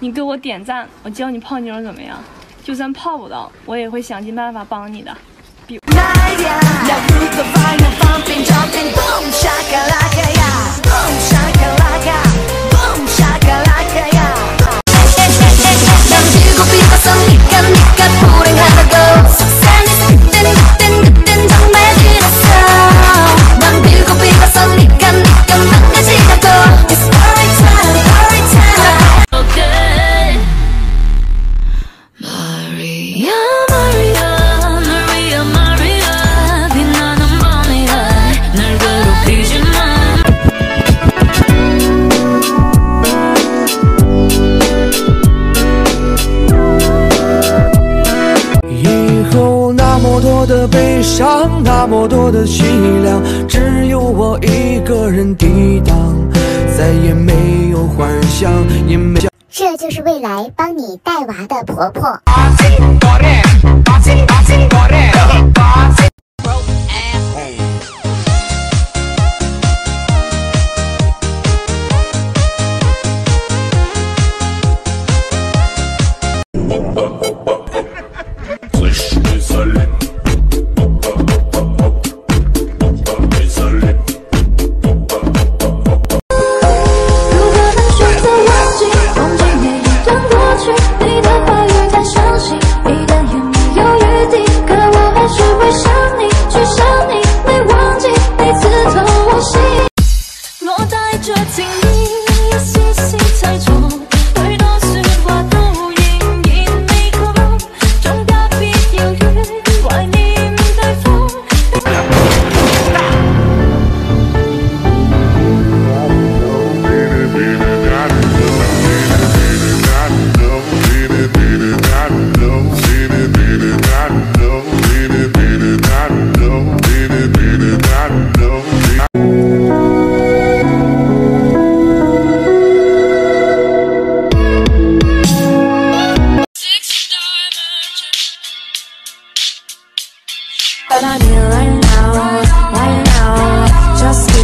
你给我点赞，我教你泡妞怎么样？就算泡不到，我也会想尽办法帮你的。那么多的凄凉，只有我一个人抵挡，再也没有幻想，也没。这就是未来帮你带娃的婆婆。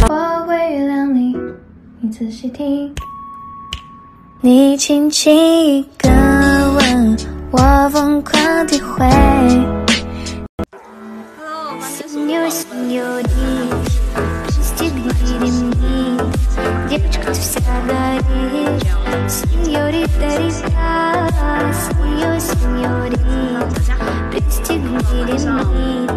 我会原谅你，你仔细听。你轻轻一个吻，我疯狂体会。Сеньор, сеньори, стегни ремни, девочка, ты вся горишь. Сеньорита, рита, сеньор, сеньори, пристегни ремни,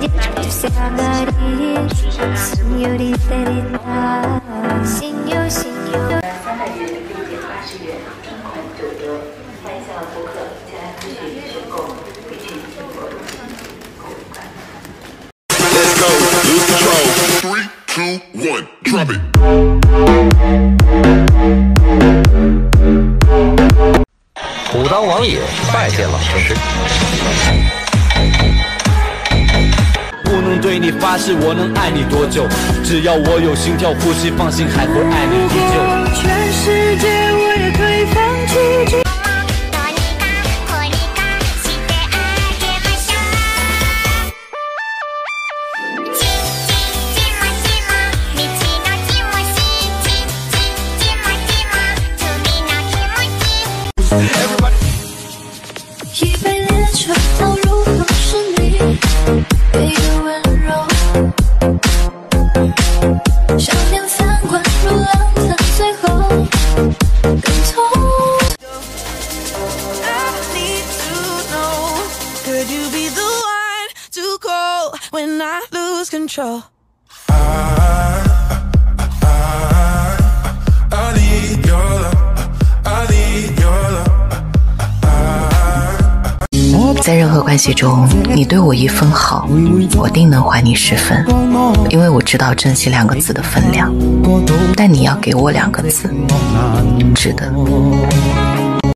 девочка, ты вся горишь. Сеньорита, рита, сеньор, сеньор. 三百元可以减八十元，专款九折。欢迎下播客前来咨询 当王爷拜见老先生。不能对你发誓，我能爱你多久？只要我有心跳呼吸，放心，还会爱你依旧。全世界我也可以放一杯烈酒倒入都是你，给的温柔，想念翻滚如浪的最后更痛。Could you be the one to call when I lose control? 在任何关系中，你对我一分好，我定能还你十分，因为我知道珍惜两个字的分量。但你要给我两个字，值得。